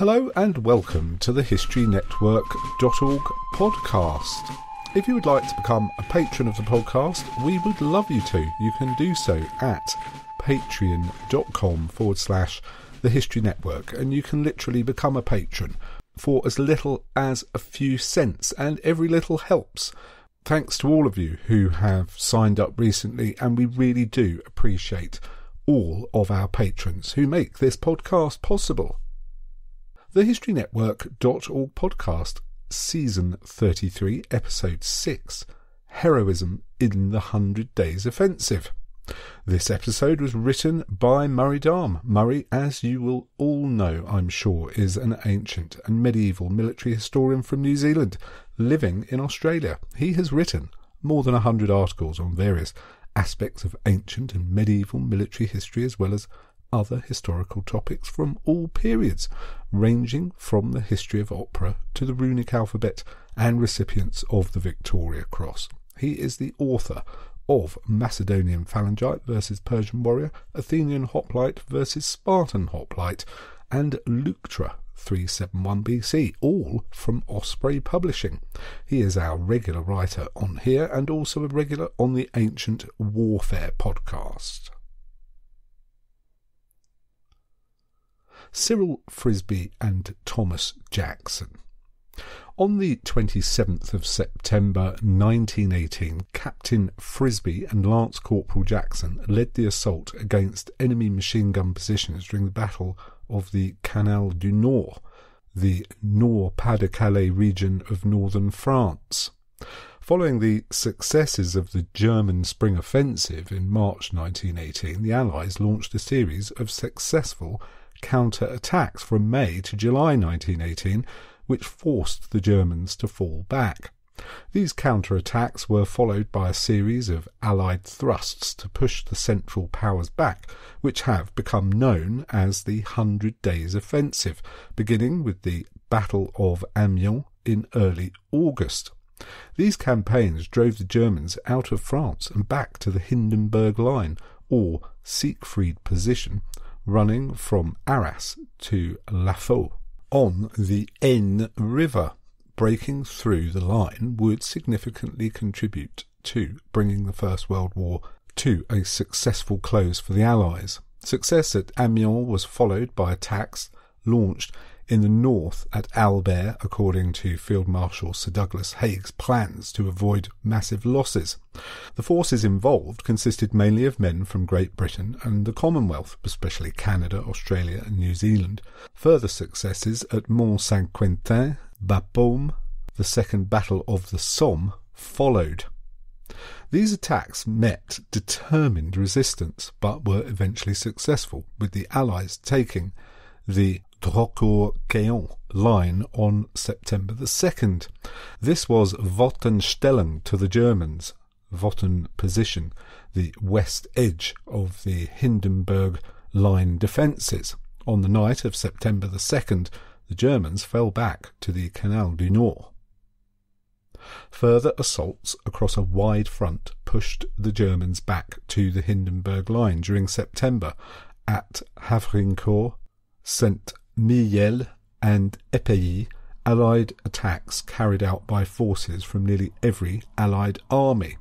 Hello and welcome to the HistoryNetwork.org podcast. If you would like to become a patron of the podcast, we would love you to. You can do so at patreon.com forward slash the History Network, and you can literally become a patron for as little as a few cents, and every little helps. Thanks to all of you who have signed up recently, and we really do appreciate all of our patrons who make this podcast possible. The HistoryNetwork.org podcast, Season 33, Episode 6 Heroism in the Hundred Days Offensive. This episode was written by Murray Dahm. Murray, as you will all know, I'm sure, is an ancient and medieval military historian from New Zealand living in Australia. He has written more than a hundred articles on various aspects of ancient and medieval military history as well as other historical topics from all periods, ranging from the history of opera to the runic alphabet and recipients of the Victoria Cross. He is the author of Macedonian Phalangite versus Persian Warrior, Athenian Hoplite versus Spartan Hoplite, and Leuctra 371 BC, all from Osprey Publishing. He is our regular writer on here and also a regular on the Ancient Warfare podcast. Cyril Frisby and Thomas Jackson. On the 27th of September 1918, Captain Frisby and Lance Corporal Jackson led the assault against enemy machine gun positions during the Battle of the Canal du Nord, the Nord-Pas-de-Calais region of northern France. Following the successes of the German Spring Offensive in March 1918, the Allies launched a series of successful counter-attacks from May to July 1918, which forced the Germans to fall back. These counter-attacks were followed by a series of Allied thrusts to push the Central Powers back, which have become known as the Hundred Days Offensive, beginning with the Battle of Amiens in early August. These campaigns drove the Germans out of France and back to the Hindenburg Line, or Siegfried position, running from Arras to Laffaux on the Aisne River. Breaking through the line would significantly contribute to bringing the First World War to a successful close for the Allies. Success at Amiens was followed by attacks launched in the north at Albert, according to Field Marshal Sir Douglas Haig's plans to avoid massive losses. The forces involved consisted mainly of men from Great Britain and the Commonwealth, especially Canada, Australia, and New Zealand. Further successes at Mont Saint Quentin, Bapaume, the Second Battle of the Somme followed. These attacks met determined resistance, but were eventually successful, with the Allies taking the Drocourt-Quéant line on September the 2nd. This was Wotanstellung to the Germans, Wotan position, the west edge of the Hindenburg line defences. On the night of September the 2nd, the Germans fell back to the Canal du Nord. Further assaults across a wide front pushed the Germans back to the Hindenburg line during September at Havrincourt, Saint Mihiel and Épehy, Allied attacks carried out by forces from nearly every Allied army.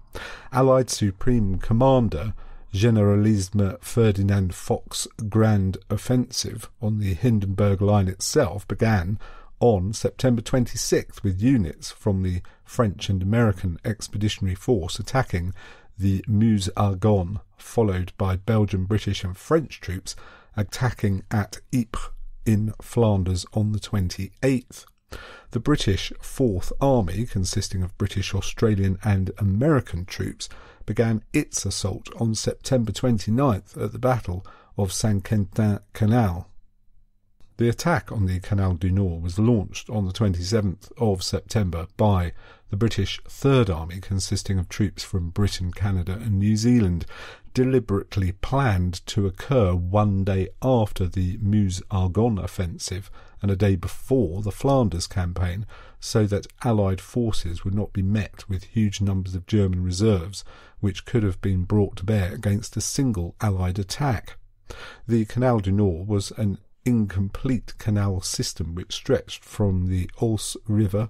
Allied Supreme Commander Generalisme Ferdinand Foch's Grand Offensive on the Hindenburg Line itself began on September 26th with units from the French and American Expeditionary Force attacking the Meuse Argonne, followed by Belgian, British, and French troops attacking at Ypres in Flanders on the 28th. The British Fourth Army, consisting of British, Australian, and American troops, began its assault on September 29th at the Battle of Saint Quentin Canal. The attack on the Canal du Nord was launched on the 27th of September by the British Third Army, consisting of troops from Britain, Canada, and New Zealand, deliberately planned to occur one day after the Meuse Argonne offensive and a day before the Flanders campaign, so that Allied forces would not be met with huge numbers of German reserves, which could have been brought to bear against a single Allied attack. The Canal du Nord was an incomplete canal system which stretched from the Oise River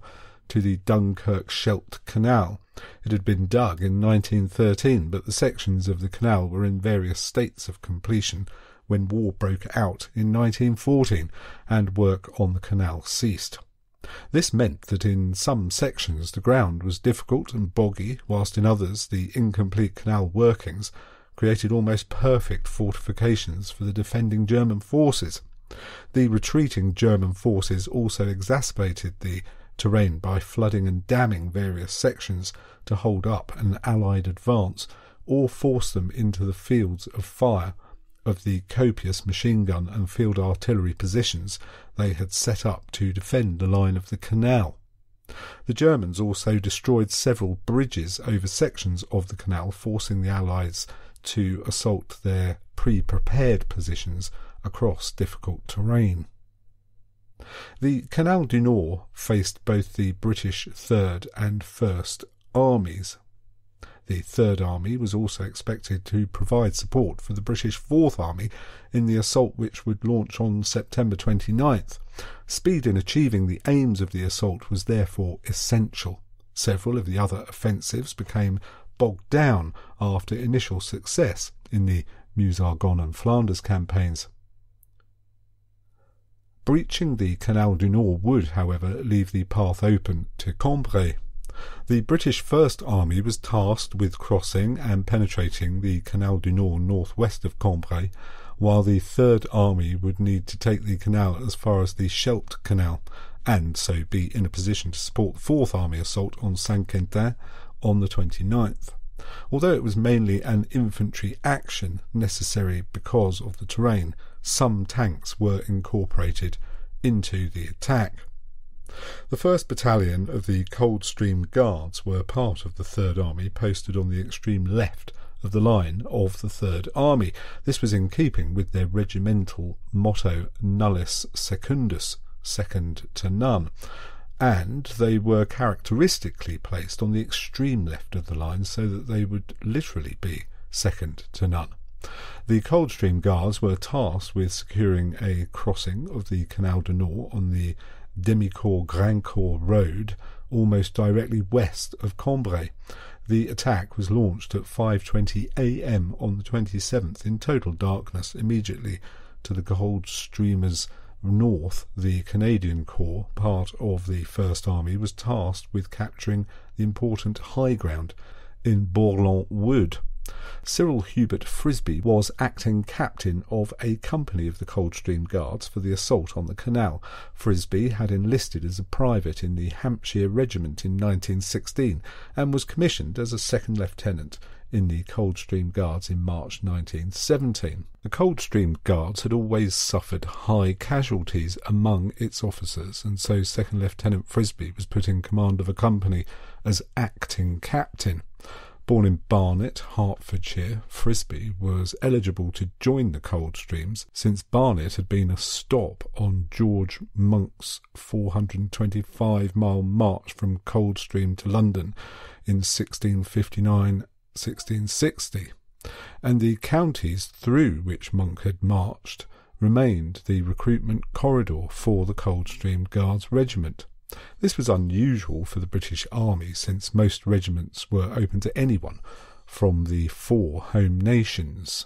to the Dunkirk Scheldt Canal. It had been dug in 1913, but the sections of the canal were in various states of completion when war broke out in 1914 and work on the canal ceased. This meant that in some sections the ground was difficult and boggy, whilst in others the incomplete canal workings created almost perfect fortifications for the defending German forces. The retreating German forces also exacerbated the terrain by flooding and damming various sections to hold up an Allied advance or force them into the fields of fire of the copious machine gun and field artillery positions they had set up to defend the line of the canal. The Germans also destroyed several bridges over sections of the canal, forcing the Allies to assault their pre prepared positions across difficult terrain. The Canal du Nord faced both the British Third and First Armies. The Third Army was also expected to provide support for the British Fourth Army in the assault which would launch on September 29th. Speed in achieving the aims of the assault was therefore essential. Several of the other offensives became bogged down after initial success in the Meuse-Argonne and Flanders campaigns. Breaching the Canal du Nord would, however, leave the path open to Cambrai. The British First Army was tasked with crossing and penetrating the Canal du Nord northwest of Cambrai, while the Third Army would need to take the canal as far as the Scheldt Canal, and so be in a position to support the Fourth Army assault on Saint-Quentin on the 29th. Although it was mainly an infantry action necessary because of the terrain, some tanks were incorporated into the attack. The 1st Battalion of the Coldstream Guards were part of the Third Army posted on the extreme left of the line of the Third Army. This was in keeping with their regimental motto Nullis Secundus, second to none, and they were characteristically placed on the extreme left of the line so that they would literally be second to none. The Coldstream Guards were tasked with securing a crossing of the Canal du Nord on the Demicourt Graincourt road almost directly west of Cambrai. The attack was launched at 5:20 a.m. on the 27th in total darkness immediately to the Coldstreamers north. The Canadian Corps, part of the First Army, was tasked with capturing the important high ground in Bourlon Wood Cyril Hubert Frisby was acting captain of a company of the Coldstream Guards for the assault on the canal. Frisby had enlisted as a private in the Hampshire Regiment in 1916 and was commissioned as a second lieutenant in the Coldstream Guards in March 1917. The Coldstream Guards had always suffered high casualties among its officers, and so Second Lieutenant Frisby was put in command of a company as acting captain. Born in Barnet, Hertfordshire, Frisby was eligible to join the Coldstreams since Barnet had been a stop on George Monck's 425 mile march from Coldstream to London in 1659 1660, and the counties through which Monk had marched remained the recruitment corridor for the Coldstream Guards Regiment. This was unusual for the British Army since most regiments were open to anyone from the four home nations.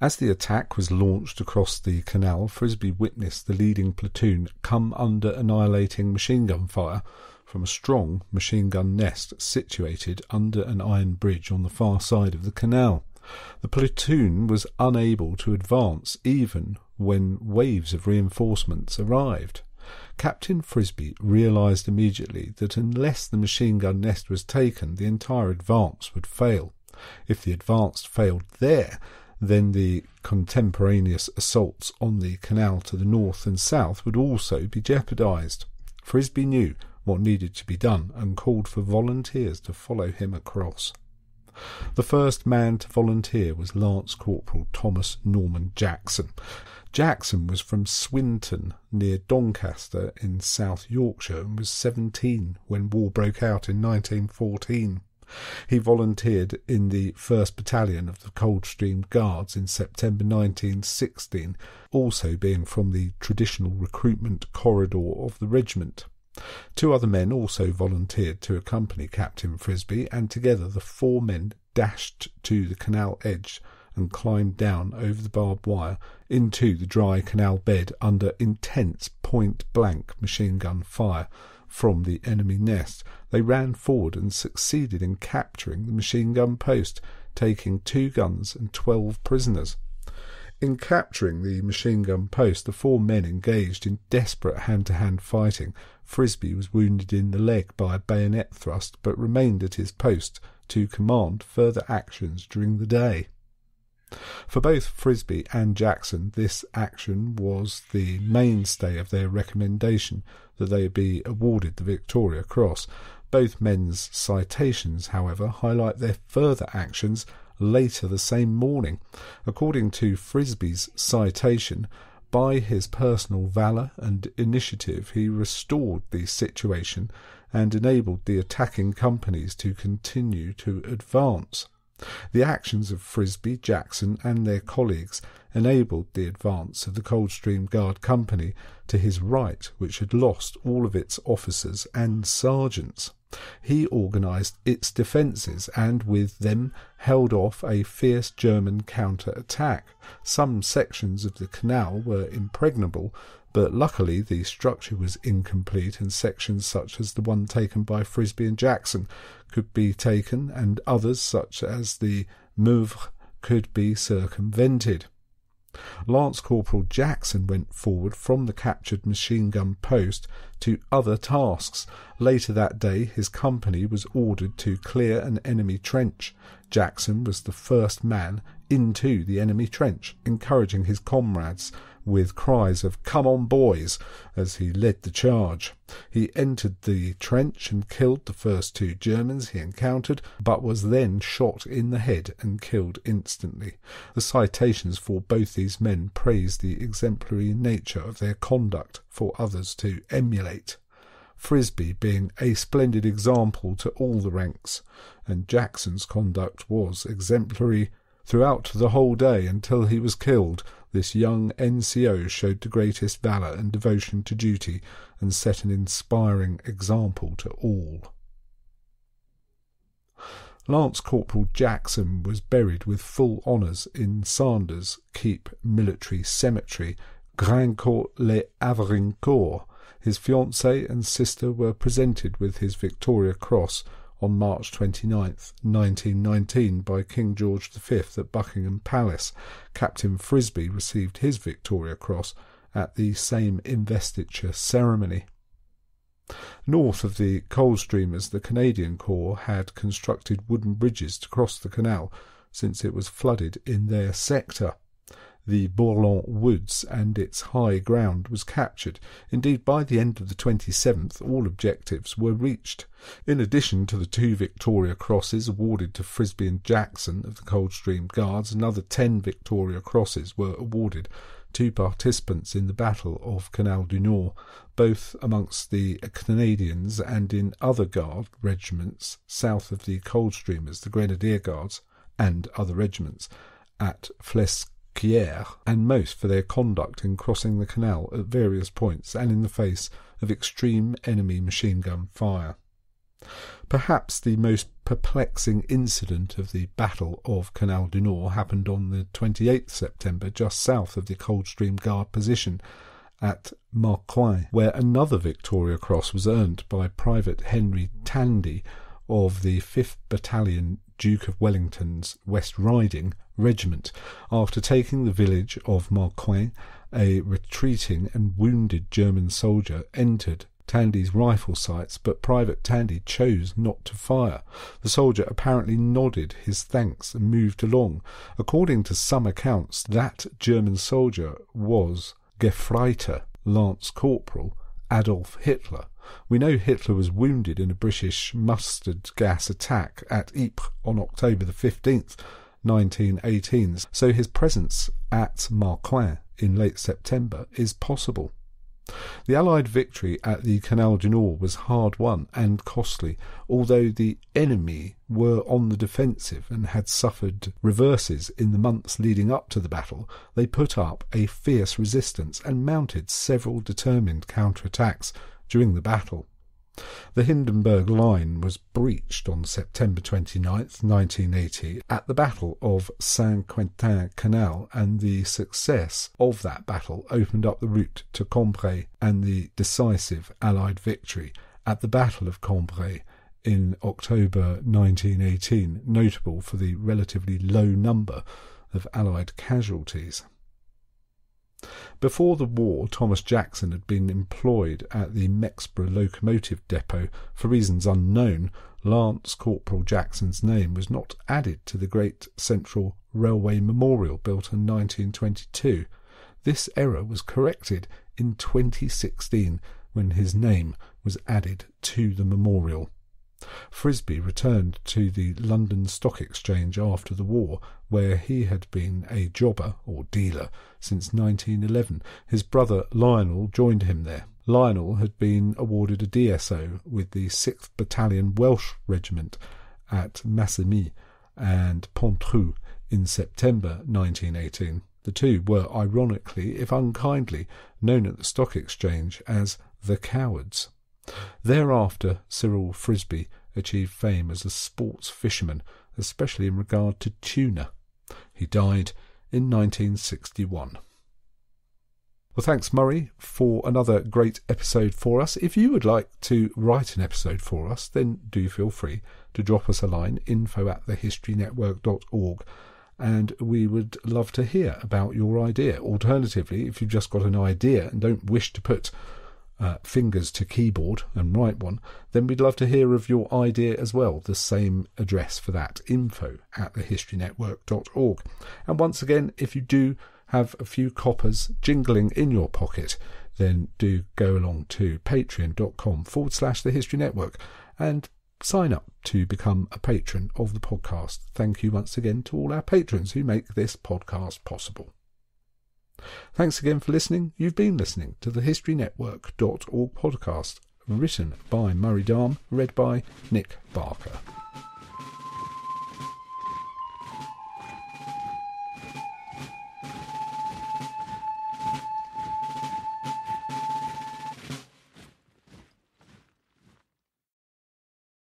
As the attack was launched across the canal, Frisby witnessed the leading platoon come under annihilating machine gun fire from a strong machine gun nest situated under an iron bridge on the far side of the canal. The platoon was unable to advance even when waves of reinforcements arrived. Captain Frisby realized immediately that unless the machine gun nest was taken, the entire advance would fail. If the advance failed there, then the contemporaneous assaults on the canal to the north and south would also be jeopardized. Frisby knew what needed to be done and called for volunteers to follow him across. The first man to volunteer was Lance Corporal Thomas Norman Jackson. Jackson was from Swinton, near Doncaster in South Yorkshire, and was 17 when war broke out in 1914. He volunteered in the 1st Battalion of the Coldstream Guards in September 1916, also being from the traditional recruitment corridor of the regiment. Two other men also volunteered to accompany Captain Frisby, and together the four men dashed to the canal edge and climbed down over the barbed wire into the dry canal bed under intense point blank machine gun fire from the enemy nest. They ran forward and succeeded in capturing the machine gun post, taking two guns and twelve prisoners. In capturing the machine gun post, the four men engaged in desperate hand to hand fighting. Frisby was wounded in the leg by a bayonet thrust, but remained at his post to command further actions during the day. For both Frisby and Jackson, this action was the mainstay of their recommendation that they be awarded the Victoria Cross. Both men's citations, however, highlight their further actions later the same morning. According to Frisby's citation, by his personal valour and initiative, he restored the situation and enabled the attacking companies to continue to advance. The actions of Frisby, Jackson, and their colleagues enabled the advance of the Coldstream Guard Company to his right, which had lost all of its officers and sergeants. He organised its defences and with them held off a fierce German counter attack. Some sections of the canal were impregnable, but luckily the structure was incomplete and sections such as the one taken by Frisby and Jackson could be taken and others such as the Mouvre could be circumvented. Lance Corporal Jackson went forward from the captured machine gun post to other tasks. Later that day, his company was ordered to clear an enemy trench. Jackson was the first man into the enemy trench, encouraging his comrades with cries of Come on, boys! as he led the charge. He entered the trench and killed the first two Germans he encountered, but was then shot in the head and killed instantly. The citations for both these men praise the exemplary nature of their conduct for others to emulate. Frisby being a splendid example to all the ranks, and Jackson's conduct was exemplary throughout the whole day until he was killed, this young NCO showed the greatest valour and devotion to duty and set an inspiring example to all. Lance Corporal Jackson was buried with full honours in Sanders Keep Military Cemetery, Graincourt-les-Havrincourt. His fiancée and sister were presented with his Victoria Cross on March 29, 1919, by King George V at Buckingham Palace. Captain Frisby received his Victoria Cross at the same investiture ceremony. North of the Coldstreamers, the Canadian Corps had constructed wooden bridges to cross the canal since it was flooded in their sector the Bourlon Woods and its high ground was captured. Indeed, by the end of the 27th, all objectives were reached. In addition to the two Victoria Crosses awarded to Frisby and Jackson of the Coldstream Guards, another ten Victoria Crosses were awarded to participants in the Battle of Canal du Nord, both amongst the Canadians and in other Guard regiments south of the Coldstreamers, the Grenadier Guards, and other regiments at Fles and most for their conduct in crossing the canal at various points and in the face of extreme enemy machine gun fire. Perhaps the most perplexing incident of the Battle of Canal du Nord happened on the 28th September, just south of the Coldstream Guard position at Marcoing, where another Victoria Cross was earned by Private Henry Tandy of the 5th Battalion Duke of Wellington's West Riding Regiment. After taking the village of Marcoing, a retreating and wounded German soldier entered Tandy's rifle sights, but Private Tandy chose not to fire. The soldier apparently nodded his thanks and moved along. According to some accounts, that German soldier was Gefreiter, Lance Corporal Adolf Hitler. We know Hitler was wounded in a British mustard gas attack at Ypres on October the 15th, 1918, so his presence at Marcoing in late September is possible. The Allied victory at the Canal du Nord was hard won and costly, although the enemy were on the defensive and had suffered reverses in the months leading up to the battle. They put up a fierce resistance and mounted several determined counterattacks during the battle. The Hindenburg Line was breached on September 29, 1980, at the Battle of Saint Quentin Canal, and the success of that battle opened up the route to Cambrai and the decisive Allied victory at the Battle of Cambrai in October 1918, notable for the relatively low number of Allied casualties. Before the war, Thomas Jackson had been employed at the Mexborough locomotive depot. For reasons unknown, Lance Corporal Jackson's name was not added to the Great Central Railway Memorial built in 1922. This error was corrected in 2016 when his name was added to the memorial. Frisby returned to the London Stock Exchange after the war, where he had been a jobber or dealer since 1911. His brother Lionel joined him there. Lionel had been awarded a DSO with the 6th Battalion Welsh Regiment at Maissemy and Pontru in September 1918. The two were, ironically, if unkindly, known at the Stock Exchange as the Cowards. Thereafter, Cyril Frisby achieved fame as a sports fisherman, especially in regard to tuna. He died in 1961. Well, thanks, Murray, for another great episode for us. If you would like to write an episode for us, then do feel free to drop us a line info at thehistorynetwork.org and we would love to hear about your idea. Alternatively, if you've just got an idea and don't wish to put uh, fingers to keyboard and write one, then we'd love to hear of your idea as well. The same address for that info at thehistorynetwork.org. And once again, if you do have a few coppers jingling in your pocket, then do go along to patreon.com forward slash the history network and sign up to become a patron of the podcast. Thank you once again to all our patrons who make this podcast possible. Thanks again for listening. You've been listening to the HistoryNetwork.org podcast, written by Murray Dahm, read by Nick Barker.